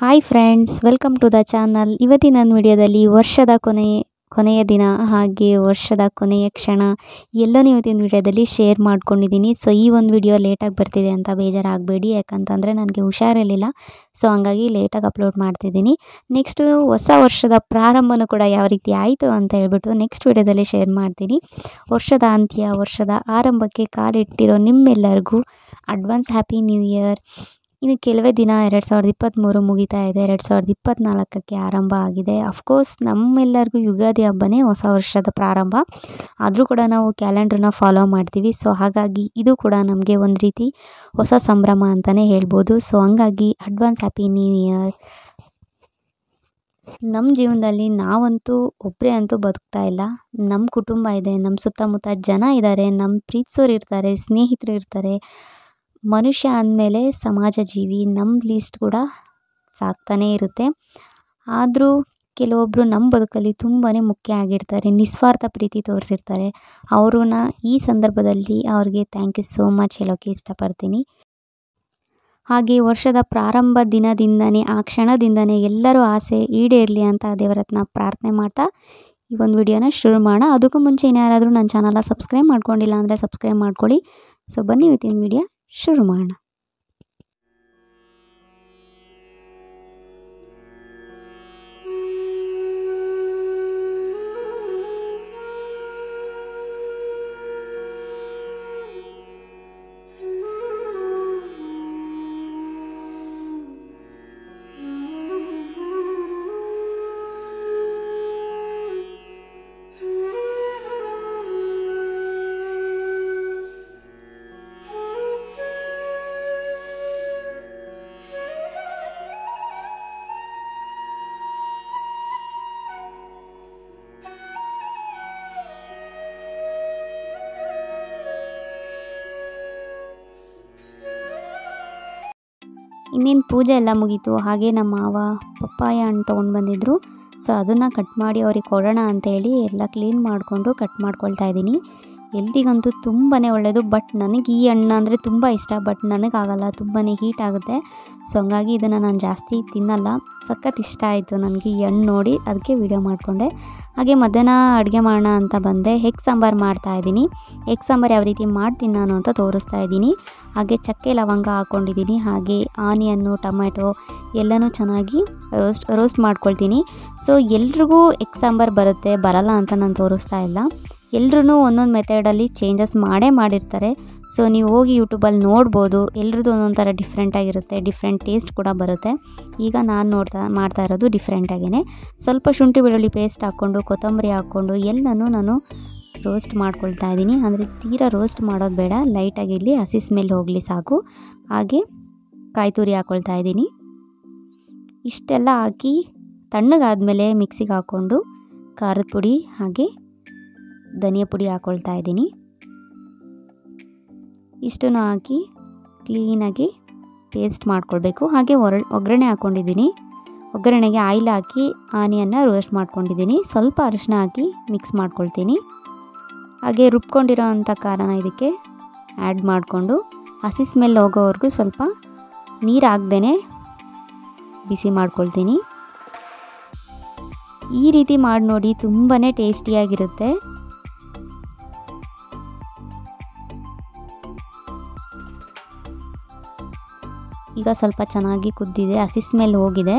Hi friends welcome to the channel ಇವತ್ತಿನ ವಿಡಿಯೋದಲ್ಲಿ ವರ್ಷದ ಕೊನೆಯ ಕೊನೆಯ ದಿನ, ಹಾಗೆ ವರ್ಷದ ಕೊನೆಯ ಕ್ಷಣ ಎಲ್ಲನೂ ಇವತ್ತಿನ ವಿಡಿಯೋದಲ್ಲಿ ಶೇರ್ ಮಾಡ್ಕೊಂಡಿದ್ದೀನಿ. ಸೊ ಈ ಒಂದು ವಿಡಿಯೋ ಲೇಟಾಗಿ ಬರ್ತಿದೆ ಅಂತ ಬೇಜಾರಾಗಬೇಡಿ. ಯಾಕಂತಂದರೆ ನನಗೆ ಹುಷಾರಿರಲಿಲ್ಲ. ಸೊ ಹಂಗಾಗಿ ಲೇಟಾಗಿ ಅಪ್ಲೋಡ್ ಮಾಡ್ತಿದ್ದೀನಿ. ನೆಕ್ಸ್ಟು ಹೊಸ ವರ್ಷದ ಪ್ರಾರಂಭನೂ ಕೂಡ ಯಾವ ರೀತಿ ಆಯಿತು ಅಂತ ಹೇಳ್ಬಿಟ್ಟು ನೆಕ್ಸ್ಟ್ ವಿಡಿಯೋದಲ್ಲಿ ಶೇರ್ ಮಾಡ್ತೀನಿ. ವರ್ಷದ ಅಂತ್ಯ, ವರ್ಷದ ಆರಂಭಕ್ಕೆ ಕಾಲಿಟ್ಟಿರೋ ನಿಮ್ಮೆಲ್ಲರಿಗೂ ಅಡ್ವಾನ್ಸ್ ಹ್ಯಾಪಿ ನ್ಯೂ ಇಯರ್ ಇನ್ನು ಕೆಲವೇ ದಿನ ಎರಡು ಸಾವಿರದ ಇಪ್ಪತ್ತ್ಮೂರು ಮುಗಿತಾ ಇದೆ, ಎರಡು ಸಾವಿರದ ಇಪ್ಪತ್ತ್ನಾಲ್ಕಕ್ಕೆ ಆರಂಭ ಆಗಿದೆ. ಅಫ್ಕೋರ್ಸ್ ನಮ್ಮೆಲ್ಲರಿಗೂ ಯುಗಾದಿ ಹಬ್ಬನೇ ಹೊಸ ವರ್ಷದ ಪ್ರಾರಂಭ. ಆದರೂ ಕೂಡ ನಾವು ಕ್ಯಾಲೆಂಡ್ರನ್ನ ಫಾಲೋ ಮಾಡ್ತೀವಿ. ಸೊ ಹಾಗಾಗಿ ಇದು ಕೂಡ ನಮಗೆ ಒಂದು ರೀತಿ ಹೊಸ ಸಂಭ್ರಮ ಅಂತಲೇ ಹೇಳ್ಬೋದು. ಸೊ ಹಂಗಾಗಿ ಅಡ್ವಾನ್ಸ್ ಹ್ಯಾಪಿ ನ್ಯೂ ಇಯರ್ ನಮ್ಮ ಜೀವನದಲ್ಲಿ ನಾವಂತೂ ಒಬ್ಬರೇ ಅಂತೂ ಬದುಕ್ತಾ ಇಲ್ಲ. ನಮ್ಮ ಕುಟುಂಬ ಇದೆ ನಮ್ಮ ಸುತ್ತಮುತ್ತ ಜನ ಇದ್ದಾರೆ ನಮ್ಮ ಪ್ರೀತಿಸೋರು ಇರ್ತಾರೆ, ಸ್ನೇಹಿತರು ಇರ್ತಾರೆ. ಮನುಷ್ಯ ಅಂದಮೇಲೆ ಸಮಾಜ ಜೀವಿ ನಮ್ಮ ಲೀಸ್ಟ್ ಕೂಡ ಸಾಗ್ತಾನೇ ಇರುತ್ತೆ. ಆದರೂ ಕೆಲವೊಬ್ಬರು ನಮ್ಮ ಬದುಕಲ್ಲಿ ತುಂಬಾ ಮುಖ್ಯ ಆಗಿರ್ತಾರೆ, ನಿಸ್ವಾರ್ಥ ಪ್ರೀತಿ ತೋರಿಸಿರ್ತಾರೆ. ಅವ್ರನ್ನ ಈ ಸಂದರ್ಭದಲ್ಲಿ ಅವ್ರಿಗೆ ಥ್ಯಾಂಕ್ ಯು ಸೋ ಮಚ್ ಹೇಳೋಕ್ಕೆ ಇಷ್ಟಪಡ್ತೀನಿ. ಹಾಗೆ ವರ್ಷದ ಪ್ರಾರಂಭ ದಿನದಿಂದನೇ, ಆ ಕ್ಷಣದಿಂದನೇ ಎಲ್ಲರೂ ಆಸೆ ಈಡೇರಲಿ ಅಂತ ದೇವರತ್ನ ಪ್ರಾರ್ಥನೆ ಮಾಡ್ತಾ ಈ ಒಂದು ವಿಡಿಯೋನ ಶುರು ಮಾಡೋಣ. ಅದಕ್ಕೂ ಮುಂಚೆ ಇನ್ಯಾರಾದರೂ ನನ್ನ ಚಾನಲ್ನ ಸಬ್ಸ್ಕ್ರೈಬ್ ಮಾಡ್ಕೊಂಡಿಲ್ಲ ಅಂದರೆ ಸಬ್ಸ್ಕ್ರೈಬ್ ಮಾಡ್ಕೊಳ್ಳಿ. ಸೊ ಬನ್ನಿ ಇವತ್ತಿನ ವಿಡಿಯೋ. ಶುರು ಮಾಡೋಣ ಇನ್ನೇನು ಪೂಜೆ ಎಲ್ಲ ಮುಗೀತು, ಹಾಗೆ ನಮ್ಮ ಮಾವ ಪಪ್ಪಾಯ ಹಣ್ಣು ತೊಗೊಂಡು ಬಂದಿದ್ದರು ಸೊ ಅದನ್ನು ಕಟ್ ಮಾಡಿ ಅವ್ರಿಗೆ ಕೊಡೋಣ ಅಂತ ಹೇಳಿ ಎಲ್ಲ ಕ್ಲೀನ್ ಮಾಡಿಕೊಂಡು ಕಟ್ ಮಾಡ್ಕೊಳ್ತಾ ಇದ್ದೀನಿ. ಎಲ್ದಿಗಂತೂ ತುಂಬಾ ಒಳ್ಳೆಯದು ಬಟ್ ನನಗೆ ಈ ಹಣ್ಣು ಅಂದರೆ ತುಂಬ ಇಷ್ಟ ಬಟ್ ನನಗಾಗಲ್ಲ ತುಂಬಾ ಹೀಟ್ ಆಗುತ್ತೆ. ಸೊ ಹಂಗಾಗಿ ಇದನ್ನು ನಾನು ಜಾಸ್ತಿ ತಿನ್ನಲ್ಲ. ಸಖತ್ ಇಷ್ಟ ಆಯಿತು ನನಗೆ ಈ ಹಣ್ಣು ನೋಡಿ ಅದಕ್ಕೆ ವಿಡಿಯೋ ಮಾಡಿಕೊಂಡೆ. ಹಾಗೆ ಮಧ್ಯಾಹ್ನ ಅಡುಗೆ ಮಾಡೋಣ ಅಂತ ಬಂದೆ. ಹೆಗ್ ಸಾಂಬಾರು ಮಾಡ್ತಾಯಿದ್ದೀನಿ ಹೆಗ್ ಸಾಂಬಾರು ಯಾವ ರೀತಿ ಮಾಡ್ತೀನಿ ನಾನು ಅಂತ ತೋರಿಸ್ತಾ ಇದ್ದೀನಿ. ಹಾಗೆ ಚಕ್ಕೆ, ಲವಂಗ ಹಾಕ್ಕೊಂಡಿದ್ದೀನಿ ಹಾಗೆ ಆನಿಯನ್ನು ಟೊಮೆಟೊ ಎಲ್ಲನೂ ಚೆನ್ನಾಗಿ ರೋಸ್ಟ್ ರೋಸ್ಟ್ ಮಾಡ್ಕೊಳ್ತೀನಿ. ಸೊ ಎಲ್ರಿಗೂ ಎಗ್ ಸಾಂಬಾರು ಬರುತ್ತೆ, ಬರಲ್ಲ ಅಂತ ನಾನು ತೋರಿಸ್ತಾ ಇಲ್ಲ. ಎಲ್ರೂ ಒಂದೊಂದು ಮೆಥಡಲ್ಲಿ ಚೇಂಜಸ್ ಮಾಡೇ ಮಾಡಿರ್ತಾರೆ. ಸೊ ನೀವು ಹೋಗಿ ಯೂಟ್ಯೂಬಲ್ಲಿ ನೋಡ್ಬೋದು. ಎಲ್ರದ್ದು ಒಂದೊಂದು ಥರ ಡಿಫ್ರೆಂಟಾಗಿರುತ್ತೆ ಡಿಫ್ರೆಂಟ್ ಟೇಸ್ಟ್ ಕೂಡ ಬರುತ್ತೆ. ಈಗ ನಾನು ನೋಡ್ತಾ, ಮಾಡ್ತಾ ಇರೋದು ಡಿಫ್ರೆಂಟಾಗೇ ಸ್ವಲ್ಪ ಶುಂಠಿ ಬೆಳ್ಳುಳ್ಳಿ ಪೇಸ್ಟ್ ಹಾಕ್ಕೊಂಡು, ಕೊತ್ತಂಬರಿ ಹಾಕ್ಕೊಂಡು, ಎಲ್ಲನೂ ನಾನು ರೋಸ್ಟ್ ಮಾಡ್ಕೊಳ್ತಾ ಇದ್ದೀನಿ. ಅಂದರೆ ತೀರಾ ರೋಸ್ಟ್ ಮಾಡೋದು ಬೇಡ. ಲೈಟಾಗಿ ಇಲ್ಲಿ ಹಸಿ ಸ್ಮೆಲ್ ಹೋಗಲಿ ಸಾಕು. ಹಾಗೆ ಕಾಯಿ ತುರಿ ಹಾಕ್ಕೊಳ್ತಾ ಇದ್ದೀನಿ. ಇಷ್ಟೆಲ್ಲ ಹಾಕಿ ತಣ್ಣಗಾದಮೇಲೆ ಮಿಕ್ಸಿಗೆ ಹಾಕ್ಕೊಂಡು, ಖಾರದ ಪುಡಿ ಹಾಗೆ ಧನಿಯಾ ಪುಡಿ ಹಾಕ್ಕೊಳ್ತಾ ಇದ್ದೀನಿ. ಇಷ್ಟನ್ನು ಹಾಕಿ ಕ್ಲೀನಾಗಿ ಪೇಸ್ಟ್ ಮಾಡ್ಕೊಳ್ಬೇಕು. ಹಾಗೆ ಒರ, ಒಗ್ಗರಣೆ ಹಾಕ್ಕೊಂಡಿದ್ದೀನಿ ಒಗ್ಗರಣೆಗೆ ಆಯಿಲ್ ಹಾಕಿ ಆನಿಯನ್ನು ರೋಸ್ಟ್ ಮಾಡ್ಕೊಂಡಿದ್ದೀನಿ. ಸ್ವಲ್ಪ ಅರಿಶಿನ ಹಾಕಿ ಮಿಕ್ಸ್ ಮಾಡ್ಕೊಳ್ತೀನಿ. ಹಾಗೆ ರುಬ್ಕೊಂಡಿರೋ ಅಂಥ ಖಾರನ ಇದಕ್ಕೆ ಆ್ಯಡ್ ಮಾಡಿಕೊಂಡು ಹಸಿ ಸ್ಮೆಲ್ ಹೋಗೋವರೆಗೂ ಸ್ವಲ್ಪ ನೀರು ಹಾಕ್ದೇ ಬಿಸಿ ಮಾಡ್ಕೊಳ್ತೀನಿ. ಈ ರೀತಿ ಮಾಡಿ ನೋಡಿ ತುಂಬಾ ಟೇಸ್ಟಿಯಾಗಿರುತ್ತೆ ಸ್ವಲ್ಪ ಚೆನ್ನಾಗಿ ಕುದ್ದಿದೆ ಹಸಿ ಸ್ಮೆಲ್ ಹೋಗಿದೆ.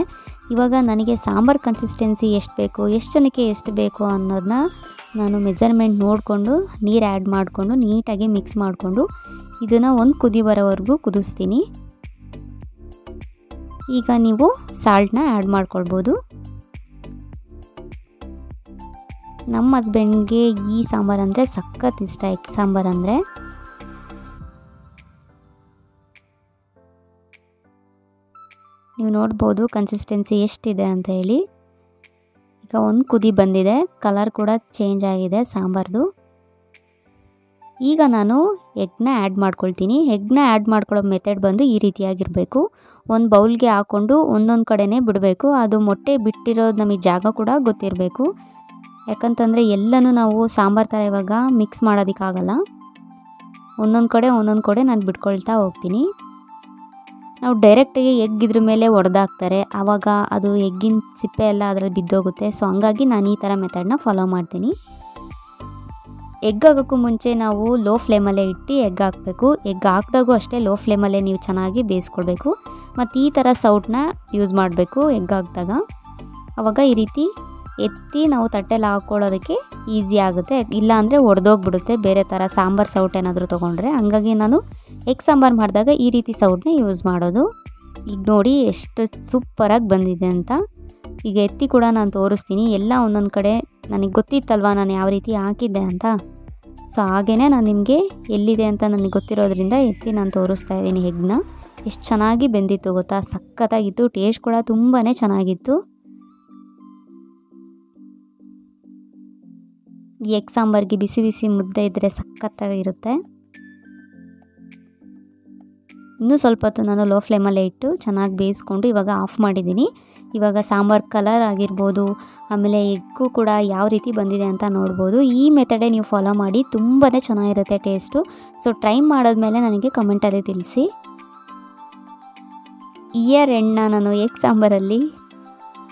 ಇವಾಗ ನನಗೆ ಸಾಂಬಾರು ಕನ್ಸಿಸ್ಟೆನ್ಸಿ ಎಷ್ಟು ಬೇಕು, ಎಷ್ಟು ಜನಕ್ಕೆ ಎಷ್ಟು ಬೇಕು ಅನ್ನೋದನ್ನ ನಾನು ಮೆಜರ್ಮೆಂಟ್ ನೋಡಿಕೊಂಡು, ನೀರು ಆ್ಯಡ್ ಮಾಡಿಕೊಂಡು, ನೀಟಾಗಿ ಮಿಕ್ಸ್ ಮಾಡಿಕೊಂಡು ಇದನ್ನು ಒಂದು ಕುದಿ ಬರೋವರೆಗೂ ಕುದಿಸ್ತೀನಿ. ಈಗ ನೀವು ಸಾಲ್ಟನ್ನ ಆ್ಯಡ್ ಮಾಡ್ಕೊಳ್ಬೋದು. ನಮ್ಮ ಹಸ್ಬೆಂಡ್ಗೆ ಈ ಸಾಂಬಾರು ಅಂದರೆ ಸಖತ್ ಇಷ್ಟ, ಎಗ್ ಸಾಂಬಾರು ಅಂದರೆ. ನೀವು ನೋಡ್ಬೋದು ಕನ್ಸಿಸ್ಟೆನ್ಸಿ ಎಷ್ಟಿದೆ ಅಂತ ಹೇಳಿ. ಈಗ ಒಂದು ಕುದಿ ಬಂದಿದೆ ಕಲರ್ ಕೂಡ ಚೇಂಜ್ ಆಗಿದೆ ಸಾಂಬಾರ್ದು. ಈಗ ನಾನು ಎಗ್ನ ಆ್ಯಡ್ ಮಾಡ್ಕೊಳ್ತೀನಿ. ಎಗ್ನ ಆ್ಯಡ್ ಮಾಡ್ಕೊಳ್ಳೋ ಮೆಥಡ್ ಬಂದು ಈ ರೀತಿಯಾಗಿರಬೇಕು. ಒಂದು ಬೌಲ್ಗೆ ಹಾಕ್ಕೊಂಡು ಒಂದೊಂದು ಕಡೆನೇ ಬಿಡಬೇಕು. ಅದು ಮೊಟ್ಟೆ ಬಿಟ್ಟಿರೋದು ನಮಗೆ ಜಾಗ ಕೂಡ ಗೊತ್ತಿರಬೇಕು. ಯಾಕಂತಂದರೆ ಎಲ್ಲನೂ ನಾವು ಸಾಂಬಾರು ಥರ ಇವಾಗ ಮಿಕ್ಸ್ ಮಾಡೋದಕ್ಕಾಗಲ್ಲ. ಒಂದೊಂದು ಕಡೆ ಒಂದೊಂದು ಕಡೆ ನಾನು ಬಿಟ್ಕೊಳ್ತಾ ಹೋಗ್ತೀನಿ. ನಾವು ಡೈರೆಕ್ಟಾಗಿ ಎಗ್ ಇದ್ರ ಮೇಲೆ ಒಡೆದಾಕ್ತಾರೆ. ಆವಾಗ ಅದು ಎಗ್ಗಿನ ಸಿಪ್ಪೆ ಎಲ್ಲ ಅದರಲ್ಲಿ ಬಿದ್ದೋಗುತ್ತೆ. ಸೊ ಹಂಗಾಗಿ ನಾನು ಈ ಥರ ಮೆಥಡ್ನ ಫಾಲೋ ಮಾಡ್ತೀನಿ. ಎಗ್ ಹಾಕೋಕ್ಕೂ ಮುಂಚೆ ನಾವು ಲೋ ಫ್ಲೇಮಲ್ಲೇ ಇಟ್ಟು ಎಗ್ ಹಾಕಬೇಕು. ಎಗ್ ಹಾಕಿದಾಗೂ ಅಷ್ಟೇ ಲೋ ಫ್ಲೇಮಲ್ಲೇ ನೀವು ಚೆನ್ನಾಗಿ ಬೇಯಿಸ್ಕೊಳ್ಬೇಕು. ಮತ್ತು ಈ ಥರ ಸೌಟನ್ನ ಯೂಸ್ ಮಾಡಬೇಕು ಎಗ್ ಹಾಕಿದಾಗ. ಆವಾಗ ಈ ರೀತಿ ಎತ್ತಿ ನಾವು ತಟ್ಟೆಲಿ ಹಾಕ್ಕೊಳ್ಳೋದಕ್ಕೆ ಈಸಿ ಆಗುತ್ತೆ. ಇಲ್ಲ ಅಂದರೆ ಒಡೆದೋಗ್ಬಿಡುತ್ತೆ. ಬೇರೆ ಥರ ಸಾಂಬಾರು ಸೌಟ್ ಏನಾದರೂ ತೊಗೊಂಡ್ರೆ. ಹಂಗಾಗಿ ನಾನು ಎಗ್ ಸಾಂಬಾರು ಮಾಡಿದಾಗ ಈ ರೀತಿ ಸೌಟ್ನ ಯೂಸ್ ಮಾಡೋದು. ಈಗ ನೋಡಿ ಎಷ್ಟು ಸೂಪರಾಗಿ ಬಂದಿದೆ ಅಂತ. ಈಗ ಎತ್ತಿ ಕೂಡ ನಾನು ತೋರಿಸ್ತೀನಿ. ಎಲ್ಲ ಒಂದೊಂದು ಕಡೆ ನನಗೆ ಗೊತ್ತಿತ್ತಲ್ವ ನಾನು ಯಾವ ರೀತಿ ಹಾಕಿದ್ದೆ ಅಂತ. ಸೊ ಹಾಗೇ ನಾನು ನಿಮಗೆ ಎಲ್ಲಿದೆ ಅಂತ ನನಗೆ ಗೊತ್ತಿರೋದ್ರಿಂದ ಎತ್ತಿ ನಾನು ತೋರಿಸ್ತಾ ಇದ್ದೀನಿ ಹೆಗ್ನ ಎಷ್ಟು ಚೆನ್ನಾಗಿ ಬೆಂದಿತ್ತು ಗೊತ್ತಾ? ಸಖತ್ತಾಗಿತ್ತು. ಟೇಸ್ಟ್ ಕೂಡ ತುಂಬಾ ಚೆನ್ನಾಗಿತ್ತು. ಎಗ್ ಸಾಂಬಾರಿಗೆ ಬಿಸಿ ಬಿಸಿ ಮುದ್ದೆ ಇದ್ದರೆ ಸಖತ್ತಾಗಿರುತ್ತೆ. ಇನ್ನೂ ಸ್ವಲ್ಪ ಹೊತ್ತು ನಾನು ಲೋ ಫ್ಲೇಮಲ್ಲೇ ಇಟ್ಟು ಚೆನ್ನಾಗಿ ಬೇಯಿಸ್ಕೊಂಡು ಇವಾಗ ಆಫ್ ಮಾಡಿದ್ದೀನಿ. ಇವಾಗ ಸಾಂಬಾರು ಕಲರ್ ಆಗಿರ್ಬೋದು, ಆಮೇಲೆ ಎಗ್ಗು ಕೂಡ ಯಾವ ರೀತಿ ಬಂದಿದೆ ಅಂತ ನೋಡ್ಬೋದು. ಈ ಮೆಥಡೇ ನೀವು ಫಾಲೋ ಮಾಡಿ ತುಂಬಾ ಚೆನ್ನಾಗಿರುತ್ತೆ ಟೇಸ್ಟು ಸೊ ಟ್ರೈ ಮಾಡಿದ್ಮೇಲೆ ನನಗೆ ಕಮೆಂಟಲ್ಲಿ ತಿಳಿಸಿ. ಇಯರ್ ಎಣ್ಣೆ ನಾನು ಎಗ್ ಸಾಂಬಾರಲ್ಲಿ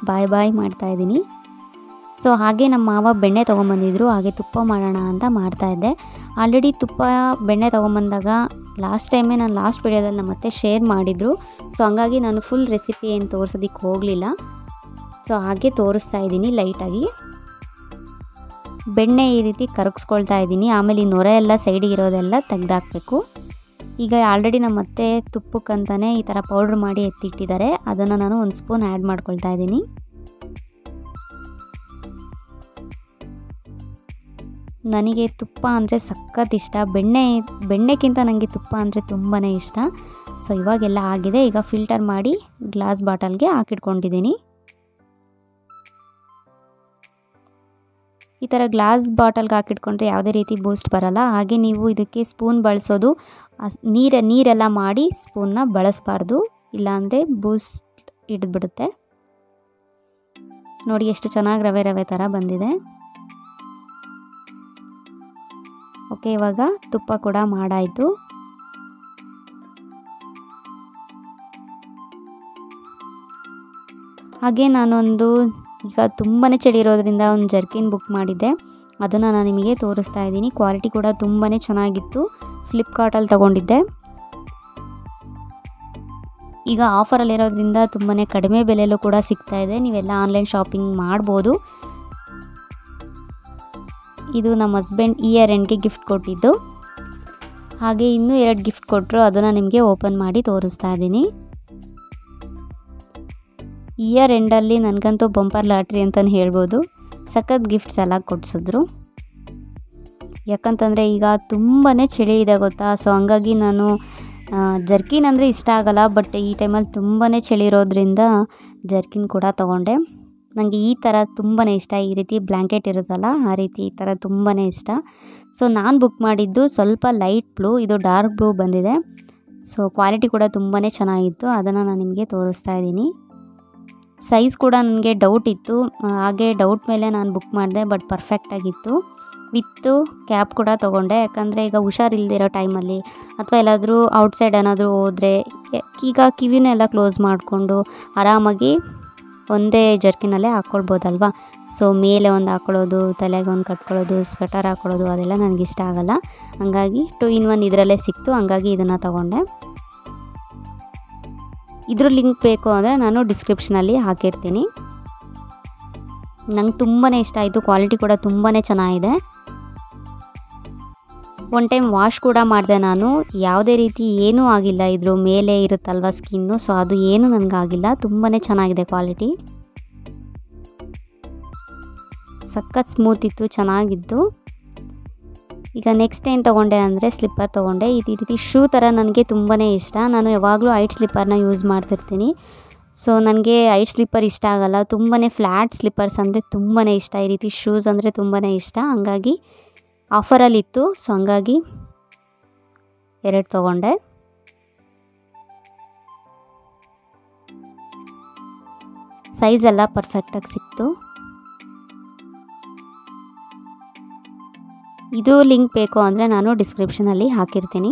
ಬಾಯ್ ಬಾಯ್ ಮಾಡ್ತಾಯಿದ್ದೀನಿ ಸೊ ಹಾಗೆ ನಮ್ಮ ಮಾವ ಬೆಣ್ಣೆ ತೊಗೊಂಬಂದಿದ್ರು, ಹಾಗೆ ತುಪ್ಪ ಮಾಡೋಣ ಅಂತ ಮಾಡ್ತಾಯಿದ್ದೆ ಆಲ್ರೆಡಿ ತುಪ್ಪ, ಬೆಣ್ಣೆ ತೊಗೊಂಬಂದಾಗ ಲಾಸ್ಟ್ ಟೈಮೇ ನಾನು ಲಾಸ್ಟ್ ವೀಡಿಯೋದಲ್ಲಿ ನಮ್ಮ ಮತ್ತೆ ಶೇರ್ ಮಾಡಿದರು. ಸೊ ಹಂಗಾಗಿ ನಾನು ಫುಲ್ ರೆಸಿಪಿ ಏನು ತೋರಿಸೋದಕ್ಕೆ ಹೋಗಲಿಲ್ಲ. ಸೊ ಹಾಗೆ ತೋರಿಸ್ತಾ ಇದ್ದೀನಿ ಲೈಟಾಗಿ ಬೆಣ್ಣೆ ಈ ರೀತಿ ಕರಗಿಸ್ಕೊಳ್ತಾ ಇದ್ದೀನಿ. ಆಮೇಲೆ ಈ ನೊರೆ ಎಲ್ಲ ಸೈಡಿಗೆ ಇರೋದೆಲ್ಲ ತೆಗ್ದಾಕಬೇಕು. ಈಗ ಆಲ್ರೆಡಿ ನಮ್ಮ ಮತ್ತೆ ತುಪ್ಪಕ್ಕಂತಲೇ ಈ ಥರ ಪೌಡ್ರ್ ಮಾಡಿ ಎತ್ತಿಟ್ಟಿದ್ದಾರೆ. ಅದನ್ನು ನಾನು ಒಂದು ಸ್ಪೂನ್ ಆ್ಯಡ್ ಮಾಡ್ಕೊಳ್ತಾ ಇದ್ದೀನಿ. ನನಗೆ ತುಪ್ಪ ಅಂದರೆ ಸಖತ್ ಇಷ್ಟ. ಬೆಣ್ಣೆ, ಬೆಣ್ಣೆಗಿಂತ ನನಗೆ ತುಪ್ಪ ಅಂದರೆ ತುಂಬಾ ಇಷ್ಟ. ಸೊ, ಇವಾಗೆಲ್ಲ ಆಗಿದೆ. ಈಗ ಫಿಲ್ಟರ್ ಮಾಡಿ ಗ್ಲಾಸ್ ಬಾಟಲ್ಗೆ ಹಾಕಿಟ್ಕೊಂಡಿದ್ದೀನಿ. ಈ ಥರ ಗ್ಲಾಸ್ ಬಾಟಲ್ಗೆ ಹಾಕಿಟ್ಕೊಂಡ್ರೆ ಯಾವುದೇ ರೀತಿ ಬೂಸ್ಟ್ ಬರಲ್ಲ. ಹಾಗೆ ನೀವು ಇದಕ್ಕೆ ಸ್ಪೂನ್ ಬಳಸೋದು ನೀರ, ನೀರೆಲ್ಲ ಮಾಡಿ ಸ್ಪೂನ್ನ ಬಳಸಬಾರ್ದು. ಇಲ್ಲಾಂದರೆ ಬೂಸ್ಟ್ ಹಿಡಿದ್ಬಿಡುತ್ತೆ. ನೋಡಿ ಎಷ್ಟು ಚೆನ್ನಾಗಿ ರವೆ ರವೆ ಥರ ಬಂದಿದೆ. ಓಕೆ, ಇವಾಗ ತುಪ್ಪ ಕೂಡ ಮಾಡಾಯಿತು. ಹಾಗೆ ನಾನೊಂದು, ಈಗ ತುಂಬಾ ಚಳಿ ಇರೋದ್ರಿಂದ ಒಂದು ಜರ್ಕಿನ್ ಬುಕ್ ಮಾಡಿದ್ದೆ. ಅದನ್ನು ನಾನು ನಿಮಗೆ ತೋರಿಸ್ತಾ ಇದ್ದೀನಿ. ಕ್ವಾಲಿಟಿ ಕೂಡ ತುಂಬಾ ಚೆನ್ನಾಗಿತ್ತು. ಫ್ಲಿಪ್ಕಾರ್ಟಲ್ಲಿ ತೊಗೊಂಡಿದ್ದೆ. ಈಗ ಆಫರಲ್ಲಿರೋದ್ರಿಂದ ತುಂಬಾ ಕಡಿಮೆ ಬೆಲೆಯಲ್ಲೂ ಕೂಡ ಸಿಗ್ತಾ ಇದೆ. ನೀವೆಲ್ಲ ಆನ್ಲೈನ್ ಶಾಪಿಂಗ್ ಮಾಡ್ಬೋದು. ಇದು ನಮ್ಮ ಹಸ್ಬೆಂಡ್ ಇಯರ್ ಎಂಡ್ಗೆ ಗಿಫ್ಟ್ ಕೊಟ್ಟಿದ್ದು. ಹಾಗೆ ಇನ್ನೂ ಎರಡು ಗಿಫ್ಟ್ ಕೊಟ್ಟರು ಅದನ್ನು ನಿಮಗೆ ಓಪನ್ ಮಾಡಿ ತೋರಿಸ್ತಾ ಇದ್ದೀನಿ. ಇಯರ್ ಎಂಡಲ್ಲಿ ನನಗಂತೂ ಬಂಪರ್ ಲಾಟ್ರಿ ಅಂತಲೇ ಹೇಳ್ಬೋದು. ಸಖತ್ ಗಿಫ್ಟ್ಸ್ ಎಲ್ಲ ಕೊಡಿಸಿದ್ರು. ಯಾಕಂತಂದರೆ ಈಗ ತುಂಬಾ ಚಳಿ ಇದೆ ಗೊತ್ತಾ ಸೊ ಹಂಗಾಗಿ ನಾನು ಜರ್ಕಿನ್ ಅಂದರೆ ಇಷ್ಟ ಆಗಲ್ಲ ಬಟ್ ಈ ಟೈಮಲ್ಲಿ ತುಂಬಾ ಚಳಿ ಇರೋದ್ರಿಂದ ಜರ್ಕಿನ್ ಕೂಡ ತೊಗೊಂಡೆ. ನನಗೆ ಈ ಥರ ತುಂಬಾ ಇಷ್ಟ. ಈ ರೀತಿ ಬ್ಲ್ಯಾಂಕೆಟ್ ಇರುತ್ತಲ್ಲ, ಆ ರೀತಿ ಈ ಥರ ತುಂಬಾ ಇಷ್ಟ. ಸೊ, ನಾನು ಬುಕ್ ಮಾಡಿದ್ದು ಸ್ವಲ್ಪ ಲೈಟ್ ಬ್ಲೂ ಇದು ಡಾರ್ಕ್ ಬ್ಲೂ ಬಂದಿದೆ. ಸೊ ಕ್ವಾಲಿಟಿ ಕೂಡ ತುಂಬಾ ಚೆನ್ನಾಗಿತ್ತು. ಅದನ್ನು ನಾನು ನಿಮಗೆ ತೋರಿಸ್ತಾ ಇದ್ದೀನಿ. ಸೈಜ್ ಕೂಡ ನನಗೆ ಡೌಟ್ ಇತ್ತು. ಹಾಗೆ ಡೌಟ್ ಮೇಲೆ ನಾನು ಬುಕ್ ಮಾಡಿದೆ ಬಟ್ ಪರ್ಫೆಕ್ಟಾಗಿತ್ತು ವಿತ್ತು ಕ್ಯಾಪ್ ಕೂಡ ತೊಗೊಂಡೆ. ಯಾಕಂದರೆ ಈಗ ಹುಷಾರಿಲ್ದಿರೋ ಟೈಮಲ್ಲಿ ಅಥವಾ ಎಲ್ಲಾದರೂ ಔಟ್ಸೈಡ್ ಏನಾದರೂ ಹೋದರೆ, ಈಗ ಕಿವಿನೆಲ್ಲ ಕ್ಲೋಸ್ ಮಾಡಿಕೊಂಡು ಆರಾಮಾಗಿ ಒಂದೇ ಜರ್ಕಿನಲ್ಲೇ ಹಾಕ್ಕೊಳ್ಬೋದಲ್ವ ಸೊ, ಮೇಲೆ ಒಂದು ಹಾಕ್ಕೊಳ್ಳೋದು ತಲೆಗೆ ಒಂದು ಕಟ್ಕೊಳ್ಳೋದು ಸ್ವೆಟರ್ ಹಾಕ್ಕೊಳ್ಳೋದು ಅದೆಲ್ಲ ನನಗೆ ಇಷ್ಟ ಆಗೋಲ್ಲ. ಹಂಗಾಗಿ ಟು ಇನ್ ಒನ್ ಇದರಲ್ಲೇ ಸಿಕ್ತು. ಹಂಗಾಗಿ ಇದನ್ನು ತೊಗೊಂಡೆ. ಇದ್ರ ಲಿಂಕ್ ಬೇಕು ಅಂದರೆ ನಾನು ಡಿಸ್ಕ್ರಿಪ್ಷನಲ್ಲಿ ಹಾಕಿರ್ತೀನಿ. ನಂಗೆ ತುಂಬಾ ಇಷ್ಟ ಆಯಿತು. ಕ್ವಾಲಿಟಿ ಕೂಡ ತುಂಬಾ ಚೆನ್ನಾಗಿದೆ. ಒನ್ ಟೈಮ್ ವಾಶ್ ಕೂಡ ಮಾಡಿದೆ ನಾನು. ಯಾವುದೇ ರೀತಿ ಏನೂ ಆಗಿಲ್ಲ. ಇದ್ರ ಮೇಲೆ ಇರುತ್ತಲ್ವ ಸ್ಕಿನ್ನು ಸೊ ಅದು ಏನೂ ನನಗಾಗಿಲ್ಲ ತುಂಬಾ ಚೆನ್ನಾಗಿದೆ ಕ್ವಾಲಿಟಿ ಸಖತ್ ಸ್ಮೂತ್ ಇತ್ತು, ಚೆನ್ನಾಗಿತ್ತು. ಈಗ ನೆಕ್ಸ್ಟ್ ಏನು ತೊಗೊಂಡೆ ಅಂದರೆ ಸ್ಲಿಪ್ಪರ್ ತೊಗೊಂಡೆ. ಈ ರೀತಿ ಶೂ ಥರ ನನಗೆ ತುಂಬಾ ಇಷ್ಟ. ನಾನು ಯಾವಾಗಲೂ ಐಟ್ ಸ್ಲಿಪ್ಪರ್ನ ಯೂಸ್ ಮಾಡ್ತಿರ್ತೀನಿ. ಸೊ ನನಗೆ ಐಟ್ ಸ್ಲಿಪ್ಪರ್ ಇಷ್ಟ ಆಗಲ್ಲ. ತುಂಬಾ ಫ್ಲ್ಯಾಟ್ ಸ್ಲಿಪ್ಪರ್ಸ್ ಅಂದರೆ ತುಂಬಾ ಇಷ್ಟ. ಈ ರೀತಿ ಶೂಸ್ ಅಂದರೆ ತುಂಬಾ ಇಷ್ಟ. ಹಂಗಾಗಿ ಆಫರಲ್ಲಿತ್ತು. ಸೊ ಹಂಗಾಗಿ ಎರಡು ತೊಗೊಂಡೆ. ಸೈಜ್ ಎಲ್ಲ ಪರ್ಫೆಕ್ಟಾಗಿ ಸಿಕ್ತು. ಇದು ಲಿಂಕ್ ಬೇಕು ಅಂದರೆ ನಾನು ಡಿಸ್ಕ್ರಿಪ್ಷನಲ್ಲಿ ಹಾಕಿರ್ತೀನಿ.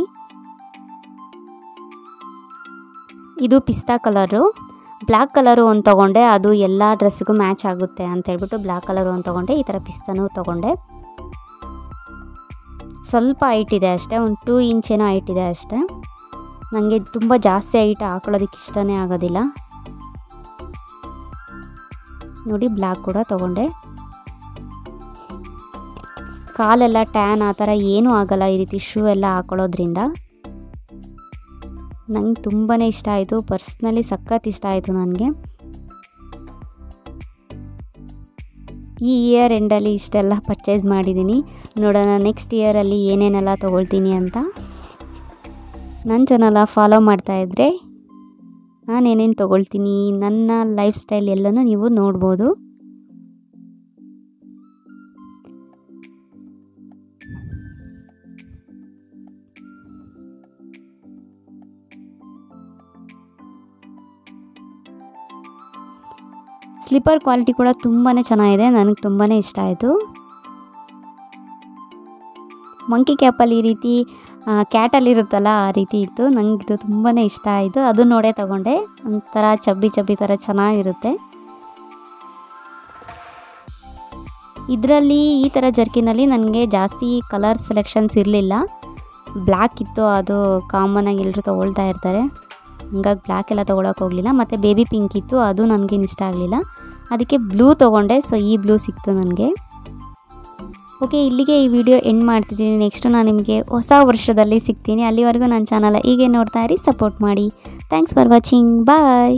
ಇದು ಪಿಸ್ತಾ ಕಲರು. ಬ್ಲ್ಯಾಕ್ ಕಲರು ಒಂದು ತೊಗೊಂಡೆ. ಅದು ಎಲ್ಲ ಡ್ರೆಸ್ಗೂ ಮ್ಯಾಚ್ ಆಗುತ್ತೆ ಅಂತ ಹೇಳ್ಬಿಟ್ಟು ಬ್ಲ್ಯಾಕ್ ಕಲರು ಒಂದು ತೊಗೊಂಡೆ. ಈ ಥರ ಪಿಸ್ತಾನೂ ತೊಗೊಂಡೆ. ಸ್ವಲ್ಪ ಹೈಟ್ ಇದೆ ಅಷ್ಟೇ, ಒಂದು ಟೂ ಇಂಚ್ ಏನೋ ಹೈಟ್ ಇದೆ ಅಷ್ಟೇ. ನನಗೆ ತುಂಬ ಜಾಸ್ತಿ ಹೈಟ್ ಹಾಕೊಳ್ಳೋದಕ್ಕೆ ಇಷ್ಟನೇ ಆಗೋದಿಲ್ಲ. ನೋಡಿ ಬ್ಲ್ಯಾಕ್ ಕೂಡ ತೊಗೊಂಡೆ. ಕಾಲೆಲ್ಲ ಟ್ಯಾನ್ ಆ ಥರ ಏನೂ ಆಗಲ್ಲ ಈ ರೀತಿ ಶೂ ಎಲ್ಲ ಹಾಕೊಳ್ಳೋದ್ರಿಂದ. ನಂಗೆ ತುಂಬಾ ಇಷ್ಟ ಆಯಿತು ಪರ್ಸ್ನಲಿ ಸಖತ್ ಇಷ್ಟ ಆಯಿತು ನನಗೆ. ಈ ಇಯರ್ ಎಂಡಲ್ಲಿ ಇಷ್ಟೆಲ್ಲ ಪರ್ಚೇಸ್ ಮಾಡಿದ್ದೀನಿ ನೋಡೋಣ ನೆಕ್ಸ್ಟ್ ಇಯರಲ್ಲಿ ಏನೇನೆಲ್ಲ ತೊಗೊಳ್ತೀನಿ ಅಂತ. ನನ್ನ ಚಾನಲ ಫಾಲೋ ಮಾಡ್ತಾಯಿದ್ರೆ ಏನೇನು ತೊಗೊಳ್ತೀನಿ, ನನ್ನ ಲೈಫ್ ಸ್ಟೈಲ್ ಎಲ್ಲನೂ ನೀವು ನೋಡ್ಬೋದು. ಸ್ಲಿಪ್ಪರ್ ಕ್ವಾಲಿಟಿ ಕೂಡ ತುಂಬಾ ಚೆನ್ನಾಗಿದೆ, ನನಗೆ ತುಂಬಾ ಇಷ್ಟ ಆಯಿತು. ಮಂಕಿ ಕ್ಯಾಪಲ್ಲಿ ಈ ರೀತಿ ಕ್ಯಾಟಲ್ಲಿ ಇರುತ್ತಲ್ಲ, ಆ ರೀತಿ ಇತ್ತು. ನನಗೆ ಇದು ತುಂಬಾ ಇಷ್ಟ ಆಯಿತು. ಅದು ನೋಡೇ ತಗೊಂಡೆ. ಒಂಥರ ಚಬ್ಬಿ ಚಬ್ಬಿ ಥರ ಚೆನ್ನಾಗಿರುತ್ತೆ. ಇದರಲ್ಲಿ ಈ ಥರ ಜರ್ಕಿನಲ್ಲಿ ನನಗೆ ಜಾಸ್ತಿ ಕಲರ್ ಸೆಲೆಕ್ಷನ್ಸ್ ಇರಲಿಲ್ಲ. ಬ್ಲ್ಯಾಕ್ ಇತ್ತು, ಅದು ಕಾಮನಾಗಿ ಎಲ್ಲರೂ ತೊಗೊಳ್ತಾ ಇರ್ತಾರೆ. ಹಂಗಾಗಿ ಬ್ಲ್ಯಾಕ್ ಎಲ್ಲ ತೊಗೊಳಕ್ಕೆ ಹೋಗಲಿಲ್ಲ. ಮತ್ತು ಬೇಬಿ ಪಿಂಕ್ ಇತ್ತು, ಅದು ನನಗೇನು ಇಷ್ಟ ಆಗಲಿಲ್ಲ. ಅದಕ್ಕೆ ಬ್ಲೂ ತೊಗೊಂಡೆ. ಸೊ ಈ ಬ್ಲೂ ಸಿಕ್ತು ನನಗೆ. ಓಕೆ, ಇಲ್ಲಿಗೆ ಈ ವಿಡಿಯೋ ಎಂಡ್ ಮಾಡ್ತಿದ್ದೀನಿ. ನೆಕ್ಸ್ಟು ನಾನು ನಿಮಗೆ ಹೊಸ ವರ್ಷದಲ್ಲಿ ಸಿಗ್ತೀನಿ. ಅಲ್ಲಿವರೆಗೂ ನನ್ನ ಚಾನಲ್ ಹೀಗೆ ನೋಡ್ತಾ ಇರಿ ಸಪೋರ್ಟ್ ಮಾಡಿ. Thanks for watching bye